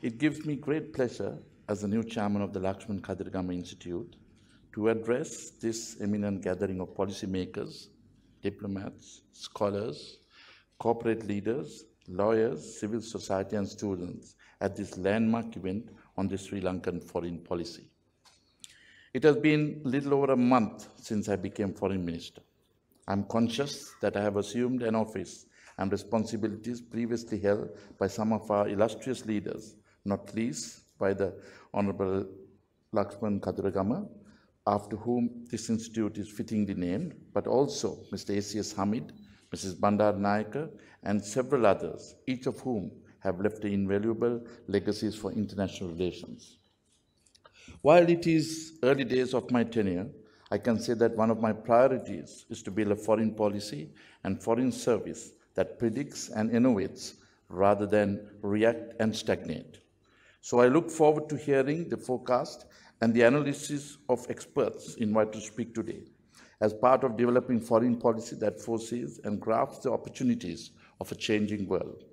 It gives me great pleasure as the new chairman of the Lakshman Kadirgamar Institute to address this eminent gathering of policymakers, diplomats, scholars, corporate leaders, lawyers, civil society, and students at this landmark event on the Sri Lankan foreign policy. It has been little over a month since I became foreign minister. I'm conscious that I have assumed an office and responsibilities previously held by some of our illustrious leaders, not least by the Honorable Lakshman Kadirgamar, after whom this institute is fittingly named, but also Mr. A.C.S. Hameed, Mrs. Bandaranaike, and several others, each of whom have left invaluable legacies for international relations. While it is early days of my tenure, I can say that one of my priorities is to build a foreign policy and foreign service that predicts and innovates rather than react and stagnate. So I look forward to hearing the forecast and the analysis of experts invited to speak today as part of developing foreign policy that foresees and grasps the opportunities of a changing world.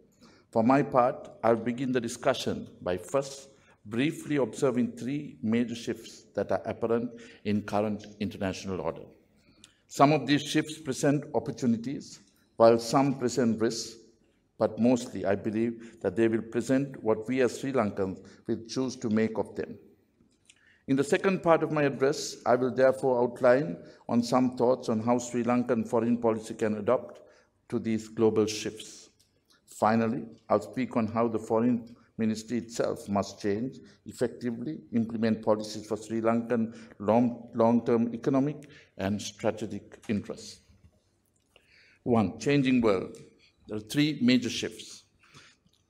For my part, I'll begin the discussion by first briefly observing three major shifts that are apparent in current international order. Some of these shifts present opportunities, while some present risks, but mostly I believe that they will present what we as Sri Lankans will choose to make of them. In the second part of my address, I will therefore outline on some thoughts on how Sri Lankan foreign policy can adapt to these global shifts. Finally, I'll speak on how the foreign ministry itself must change, effectively implement policies for Sri Lankan long, long-term economic and strategic interests. One, changing world. There are three major shifts.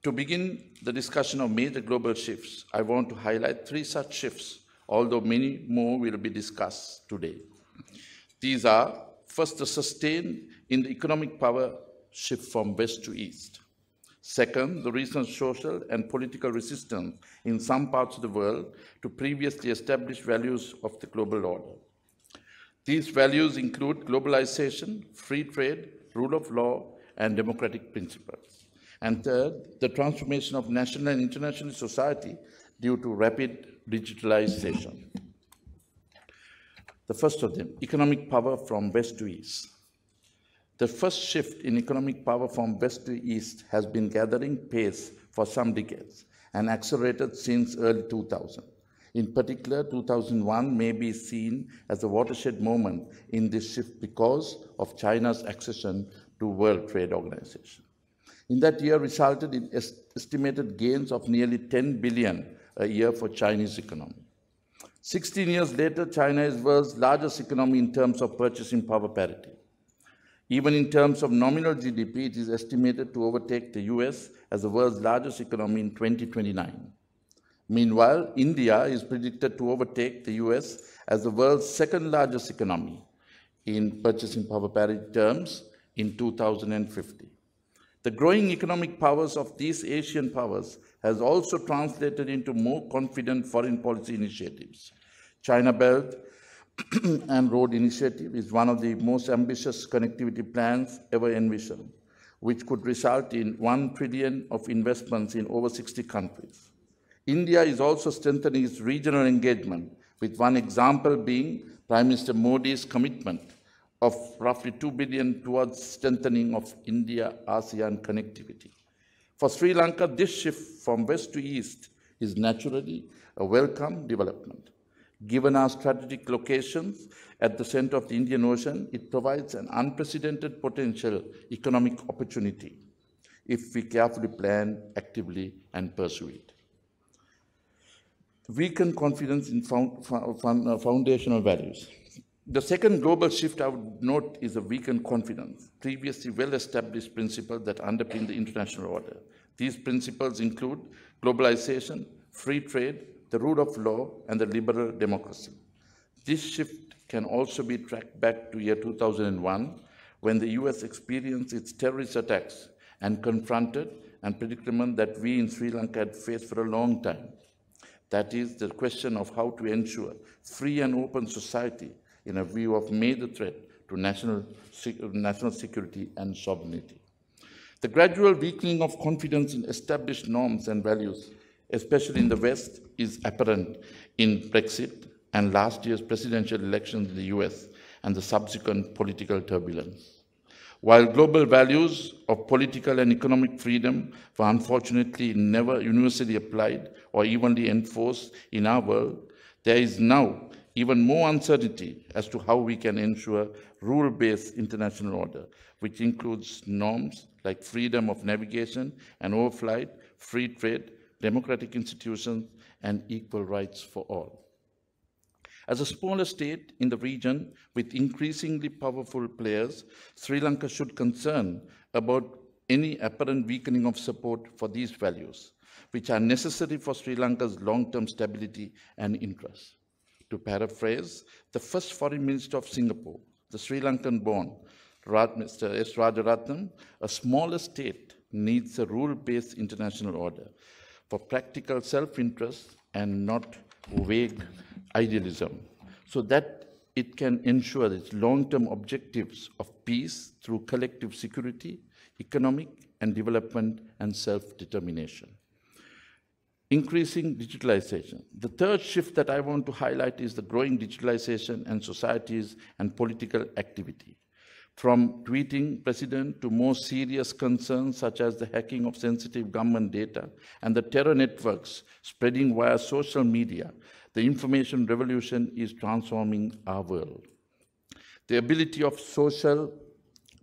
To begin the discussion of major global shifts, I want to highlight three such shifts, although many more will be discussed today. These are, first, the sustain in the economic power shift from west to east. Second, the recent social and political resistance in some parts of the world to previously established values of the global order. These values include globalization, free trade, rule of law, and democratic principles. And third, the transformation of national and international society due to rapid digitalization. The first of them, economic power from west to east. The first shift in economic power from west to east has been gathering pace for some decades and accelerated since early 2000. In particular, 2001 may be seen as a watershed moment in this shift because of China's accession to World Trade Organization. In that year resulted in est estimated gains of nearly 10 billion a year for Chinese economy. 16 years later, China is world's largest economy in terms of purchasing power parity. Even in terms of nominal GDP, it is estimated to overtake the US as the world's largest economy in 2029. Meanwhile, India is predicted to overtake the US as the world's second largest economy in purchasing power parity terms in 2050. The growing economic powers of these Asian powers has also translated into more confident foreign policy initiatives. China Belt and Road Initiative is one of the most ambitious connectivity plans ever envisioned, which could result in 1 trillion of investments in over 60 countries. India is also strengthening its regional engagement, with one example being Prime Minister Modi's commitment of roughly 2 billion towards strengthening of India-ASEAN connectivity. For Sri Lanka, this shift from west to east is naturally a welcome development. Given our strategic locations at the center of the Indian Ocean, it provides an unprecedented potential economic opportunity if we carefully plan, actively, and pursue it. Weaken confidence in found, found, uh, foundational values. The second global shift I would note is a weakened confidence, previously well-established principles that underpin the international order. These principles include globalization, free trade, the rule of law, and the liberal democracy. This shift can also be tracked back to year 2001, when the US experienced its terrorist attacks and confronted a predicament that we in Sri Lanka had faced for a long time. That is the question of how to ensure free and open society in a view of major threat to national, national security and sovereignty. The gradual weakening of confidence in established norms and values especially in the West, is apparent in Brexit and last year's presidential elections in the US and the subsequent political turbulence. While global values of political and economic freedom were unfortunately never universally applied or evenly enforced in our world, there is now even more uncertainty as to how we can ensure rule-based international order, which includes norms like freedom of navigation and overflight, free trade, democratic institutions, and equal rights for all. As a smaller state in the region with increasingly powerful players, Sri Lanka should concern about any apparent weakening of support for these values, which are necessary for Sri Lanka's long-term stability and interests. To paraphrase, the first foreign minister of Singapore, the Sri Lankan born, Mr. S. Rajaratnam, a smaller state needs a rule-based international order for practical self-interest and not vague idealism, so that it can ensure its long-term objectives of peace through collective security, economic and development, and self-determination. Increasing digitalization. The third shift that I want to highlight is the growing digitalization and societies and political activity. From tweeting president to more serious concerns such as the hacking of sensitive government data and the terror networks spreading via social media, the information revolution is transforming our world. The ability of social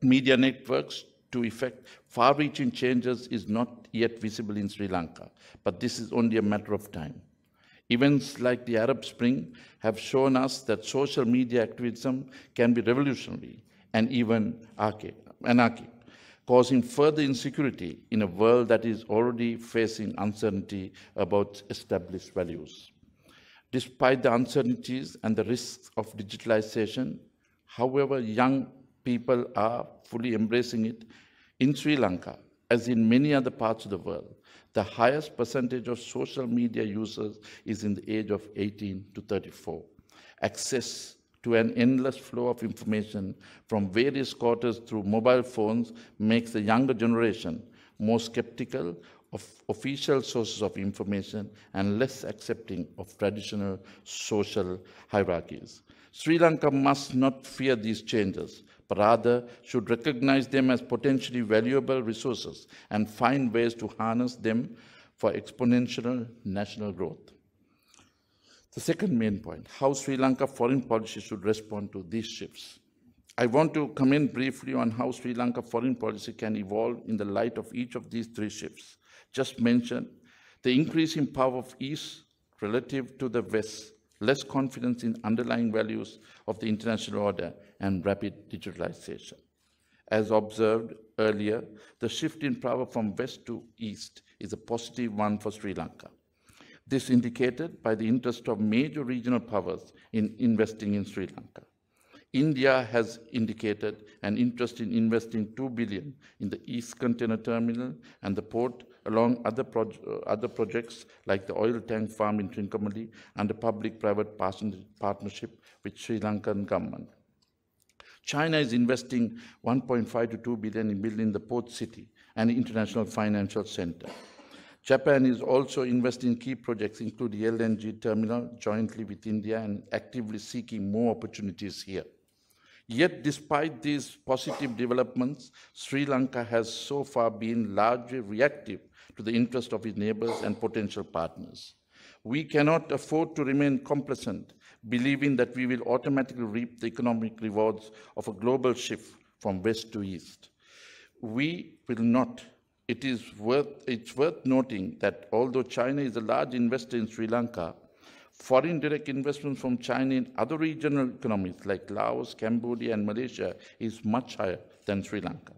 media networks to effect far-reaching changes is not yet visible in Sri Lanka, but this is only a matter of time. Events like the Arab Spring have shown us that social media activism can be revolutionary and even anarchic, causing further insecurity in a world that is already facing uncertainty about established values. Despite the uncertainties and the risks of digitalization, however, young people are fully embracing it. In Sri Lanka, as in many other parts of the world, the highest percentage of social media users is in the age of 18 to 34. Access to an endless flow of information from various quarters through mobile phones makes the younger generation more skeptical of official sources of information and less accepting of traditional social hierarchies. Sri Lanka must not fear these changes, rather should recognize them as potentially valuable resources and find ways to harness them for exponential national growth. The second main point, how Sri Lanka foreign policy should respond to these shifts. I want to comment briefly on how Sri Lanka foreign policy can evolve in the light of each of these three shifts just mentioned, the increasing power of East relative to the West, less confidence in underlying values of the international order, and rapid digitalization. As observed earlier, the shift in power from West to East is a positive one for Sri Lanka. This indicated by the interest of major regional powers in investing in Sri Lanka. India has indicated an interest in investing 2 billion in the East Container Terminal and the port along other, uh, other projects like the oil tank farm in Trincomalee and the public-private partnership with Sri Lankan government. China is investing 1.5 to 2 billion in building the port city and international financial center. Japan is also investing in key projects, including LNG terminal, jointly with India and actively seeking more opportunities here. Yet, despite these positive developments, Sri Lanka has so far been largely reactive to the interest of its neighbors and potential partners. We cannot afford to remain complacent, believing that we will automatically reap the economic rewards of a global shift from west to east. We will not. It is worth, it's worth noting that although China is a large investor in Sri Lanka, foreign direct investment from China in other regional economies like Laos, Cambodia, and Malaysia is much higher than Sri Lanka.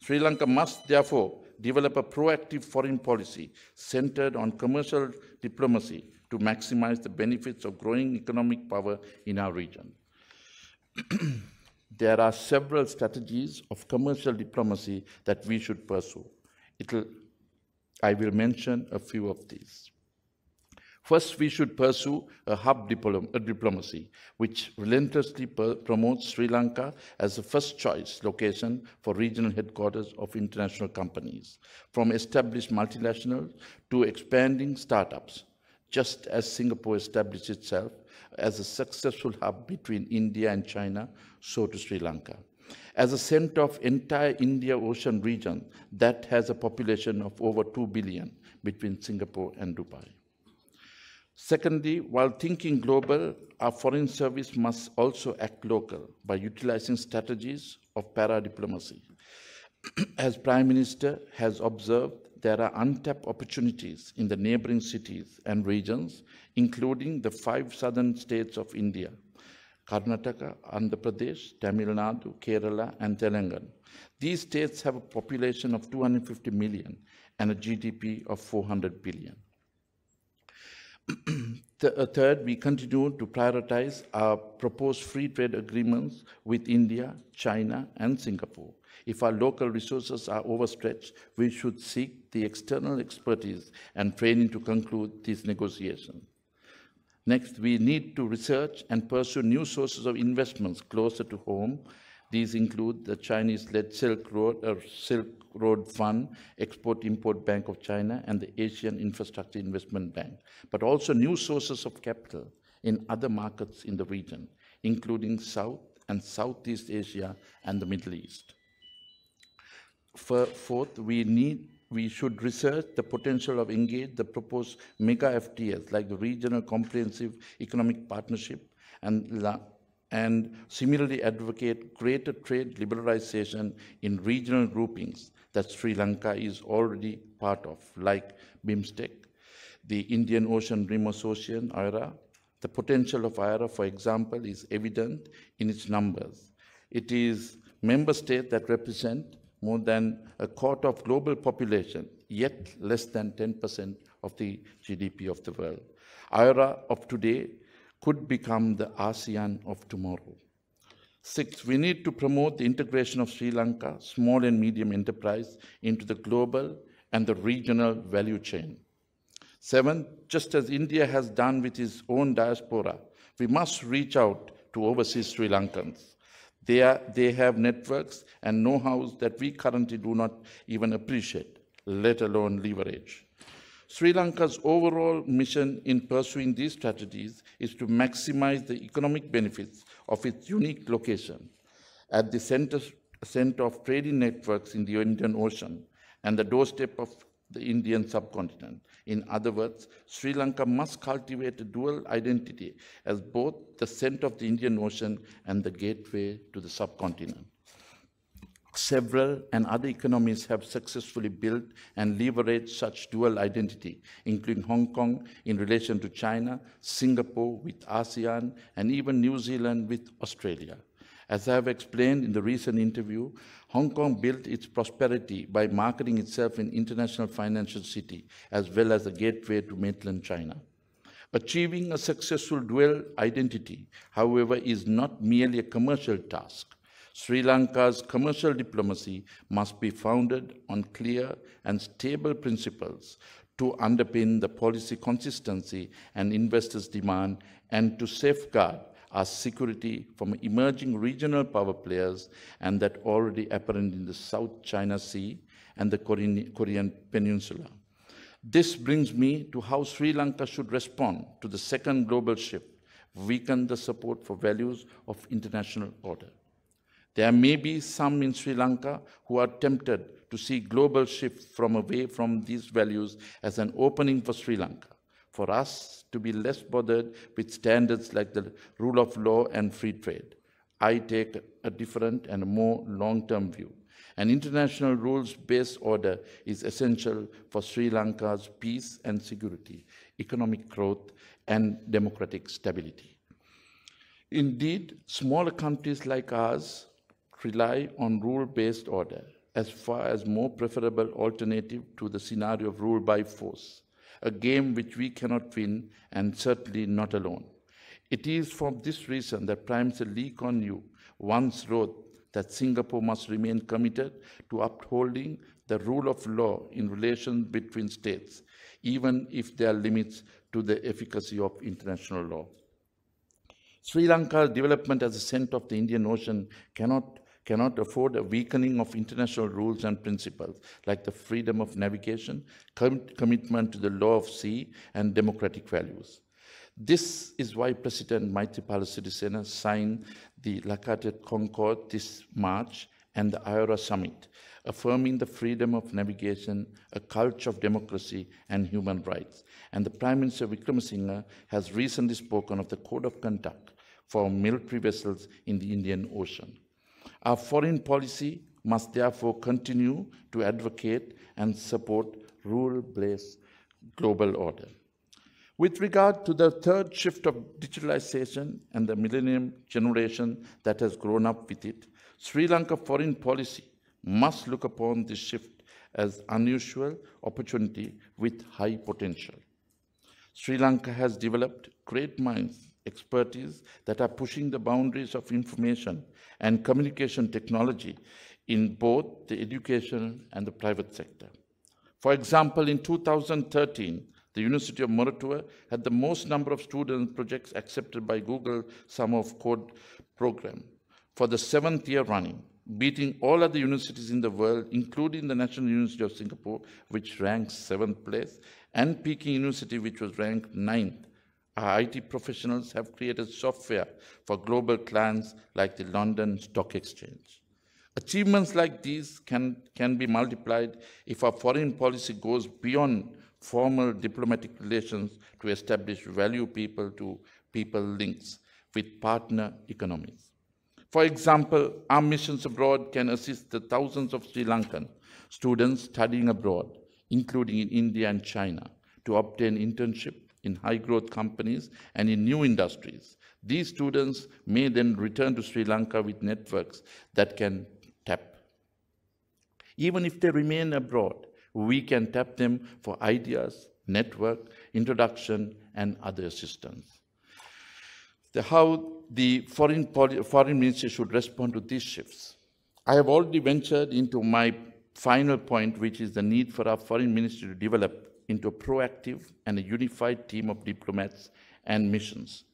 Sri Lanka must therefore develop a proactive foreign policy centered on commercial diplomacy to maximize the benefits of growing economic power in our region. there are several strategies of commercial diplomacy that we should pursue. It'll, I will mention a few of these. First, we should pursue a hub diplom a diplomacy, which relentlessly promotes Sri Lanka as the first choice location for regional headquarters of international companies, from established multinationals to expanding startups, just as Singapore established itself as a successful hub between India and China, so to Sri Lanka. As a center of entire India Ocean region that has a population of over 2 billion between Singapore and Dubai. Secondly, while thinking global, our foreign service must also act local by utilizing strategies of para-diplomacy. As Prime Minister has observed, there are untapped opportunities in the neighboring cities and regions, including the five southern states of India, Karnataka, Andhra Pradesh, Tamil Nadu, Kerala, and Telangana. These states have a population of 250 million and a GDP of 400 billion. Uh, third, we continue to prioritize our proposed free trade agreements with India, China, and Singapore. If our local resources are overstretched, we should seek the external expertise and training to conclude these negotiations. Next, we need to research and pursue new sources of investments closer to home these include the Chinese-led Silk Road, uh, Silk Road Fund, Export-Import Bank of China, and the Asian Infrastructure Investment Bank, but also new sources of capital in other markets in the region, including South and Southeast Asia and the Middle East. Fourth, we need we should research the potential of engage the proposed mega FTAs like the Regional Comprehensive Economic Partnership and and similarly advocate greater trade liberalization in regional groupings that Sri Lanka is already part of, like BIMSTEC, the Indian Ocean Rim Association, IORA. The potential of IORA, for example, is evident in its numbers. It is member states that represent more than a quarter of global population, yet less than 10% of the GDP of the world. IORA of today could become the ASEAN of tomorrow. Six, we need to promote the integration of Sri Lanka, small and medium enterprise, into the global and the regional value chain. Seven, just as India has done with its own diaspora, we must reach out to overseas Sri Lankans. They, are, they have networks and know-hows that we currently do not even appreciate, let alone leverage. Sri Lanka's overall mission in pursuing these strategies is to maximize the economic benefits of its unique location at the center, center of trading networks in the Indian Ocean and the doorstep of the Indian subcontinent. In other words, Sri Lanka must cultivate a dual identity as both the center of the Indian Ocean and the gateway to the subcontinent. Several and other economies have successfully built and leveraged such dual identity, including Hong Kong in relation to China, Singapore with ASEAN, and even New Zealand with Australia. As I have explained in the recent interview, Hong Kong built its prosperity by marketing itself an international financial city, as well as a gateway to mainland China. Achieving a successful dual identity, however, is not merely a commercial task. Sri Lanka's commercial diplomacy must be founded on clear and stable principles to underpin the policy consistency and investors' demand and to safeguard our security from emerging regional power players and that already apparent in the South China Sea and the Korean, Korean Peninsula. This brings me to how Sri Lanka should respond to the second global shift, weaken the support for values of international order. There may be some in Sri Lanka who are tempted to see global shift from away from these values as an opening for Sri Lanka, for us to be less bothered with standards like the rule of law and free trade. I take a different and more long-term view. An international rules-based order is essential for Sri Lanka's peace and security, economic growth, and democratic stability. Indeed, smaller countries like ours rely on rule-based order as far as more preferable alternative to the scenario of rule by force, a game which we cannot win and certainly not alone. It is for this reason that Prime Minister Lee Kuan Yew once wrote that Singapore must remain committed to upholding the rule of law in relations between states, even if there are limits to the efficacy of international law. Sri Lanka's development as a center of the Indian Ocean cannot, cannot afford a weakening of international rules and principles like the freedom of navigation, com commitment to the law of sea, and democratic values. This is why President Maithripala Sirisena signed the Jakarta Concord this March and the IORA summit, affirming the freedom of navigation, a culture of democracy and human rights. And the Prime Minister Wickremesinghe has recently spoken of the code of conduct for military vessels in the Indian Ocean. Our foreign policy must therefore continue to advocate and support rule-based global order. With regard to the third shift of digitalization and the millennium generation that has grown up with it, Sri Lanka foreign policy must look upon this shift as unusual opportunity with high potential. Sri Lanka has developed great minds expertise that are pushing the boundaries of information and communication technology in both the education and the private sector. For example, in 2013, the University of Moratuwa had the most number of student projects accepted by Google Summer of Code program for the seventh year running, beating all other universities in the world, including the National University of Singapore, which ranks seventh place, and Peking University, which was ranked ninth our IT professionals have created software for global clients like the London Stock Exchange. Achievements like these can, can be multiplied if our foreign policy goes beyond formal diplomatic relations to establish value people to people links with partner economies. For example, our missions abroad can assist the thousands of Sri Lankan students studying abroad, including in India and China, to obtain internship in high growth companies and in new industries. These students may then return to Sri Lanka with networks that can tap. Even if they remain abroad, we can tap them for ideas, network, introduction, and other assistance. The, how the foreign, foreign ministry should respond to these shifts. I have already ventured into my final point, which is the need for our foreign ministry to develop into a proactive and a unified team of diplomats and missions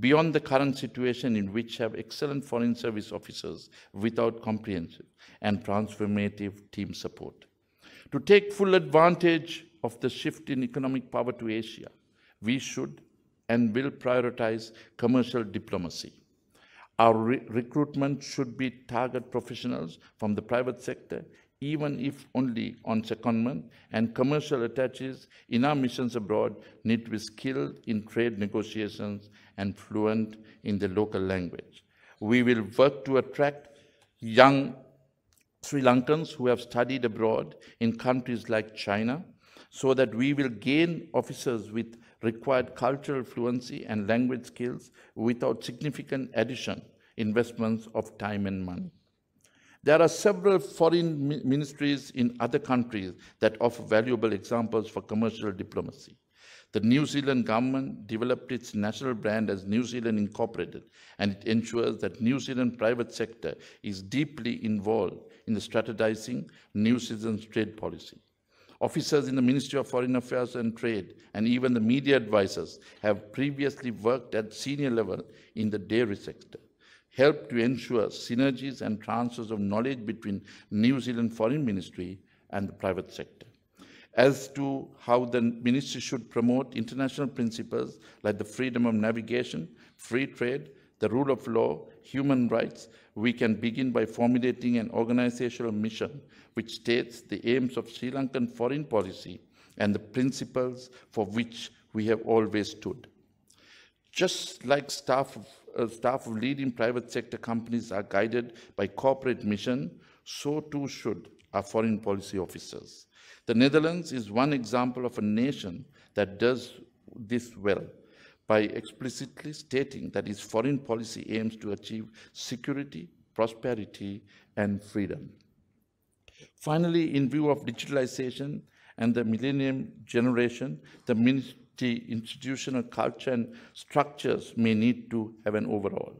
beyond the current situation in which have excellent foreign service officers without comprehensive and transformative team support. To take full advantage of the shift in economic power to Asia, we should and will prioritize commercial diplomacy. Our re recruitment should be target professionals from the private sector even if only on secondment, and commercial attaches in our missions abroad need to be skilled in trade negotiations and fluent in the local language. We will work to attract young Sri Lankans who have studied abroad in countries like China so that we will gain officers with required cultural fluency and language skills without significant addition investments of time and money. There are several foreign ministries in other countries that offer valuable examples for commercial diplomacy. The New Zealand government developed its national brand as New Zealand Incorporated, and it ensures that New Zealand private sector is deeply involved in the strategizing New Zealand's trade policy. Officers in the Ministry of Foreign Affairs and Trade, and even the media advisors, have previously worked at senior level in the dairy sector help to ensure synergies and transfers of knowledge between New Zealand Foreign Ministry and the private sector. As to how the ministry should promote international principles like the freedom of navigation, free trade, the rule of law, human rights, we can begin by formulating an organizational mission which states the aims of Sri Lankan foreign policy and the principles for which we have always stood. Just like staff of uh, staff of leading private sector companies are guided by corporate mission, so too should our foreign policy officers. The Netherlands is one example of a nation that does this well by explicitly stating that its foreign policy aims to achieve security, prosperity, and freedom. Finally, in view of digitalization and the millennium generation, the the institutional culture and structures may need to have an overhaul.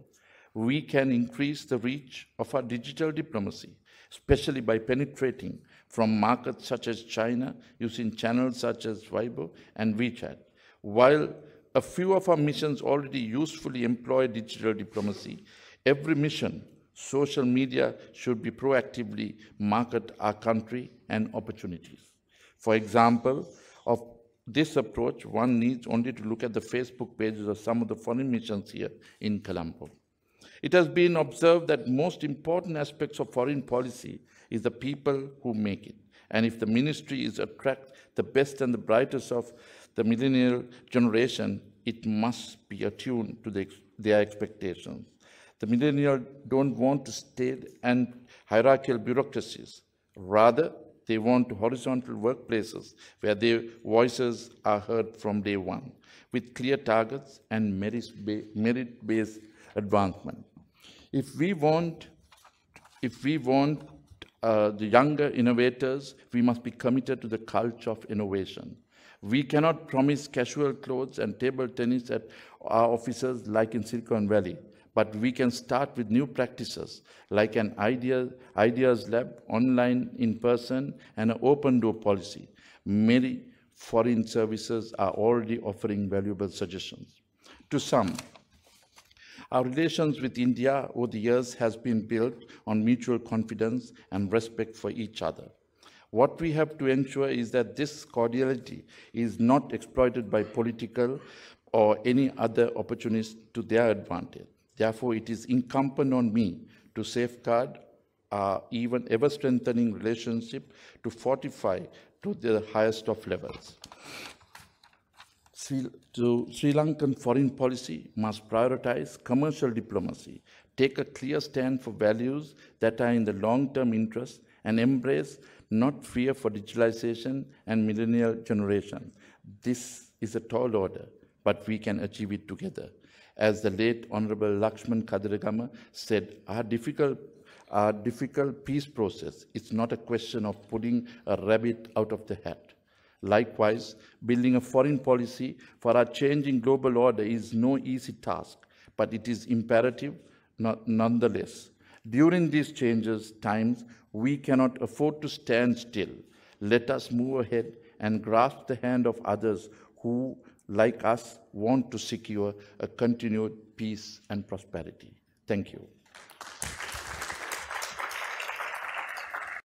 We can increase the reach of our digital diplomacy, especially by penetrating from markets such as China using channels such as Weibo and WeChat. While a few of our missions already usefully employ digital diplomacy, every mission, social media should be proactively market our country and opportunities. For example, of this approach, one needs only to look at the Facebook pages of some of the foreign missions here in Colombo. It has been observed that most important aspects of foreign policy is the people who make it. And if the ministry is attract the best and the brightest of the millennial generation, it must be attuned to the, their expectations. The millennials don't want to state and hierarchical bureaucracies. Rather, they want horizontal workplaces where their voices are heard from day one, with clear targets and merit-based advancement. If we want, if we want uh, the younger innovators, we must be committed to the culture of innovation. We cannot promise casual clothes and table tennis at our offices like in Silicon Valley, but we can start with new practices like an idea, ideas lab, online, in person, and an open door policy. Many foreign services are already offering valuable suggestions. To sum, our relations with India over the years has been built on mutual confidence and respect for each other. What we have to ensure is that this cordiality is not exploited by political or any other opportunists to their advantage. Therefore, it is incumbent on me to safeguard our even ever strengthening relationship to fortify to the highest of levels. Sri, to Sri Lankan foreign policy must prioritize commercial diplomacy, take a clear stand for values that are in the long-term interest, and embrace not fear for digitalization and millennial generation. This is a tall order, but we can achieve it together. As the late Honorable Lakshman Kadirgamar said, our difficult, our difficult peace process is not a question of putting a rabbit out of the hat. Likewise, building a foreign policy for our changing global order is no easy task, but it is imperative nonetheless. During these changes times, we cannot afford to stand still. Let us move ahead and grasp the hand of others who, like us, want to secure a continued peace and prosperity. Thank you.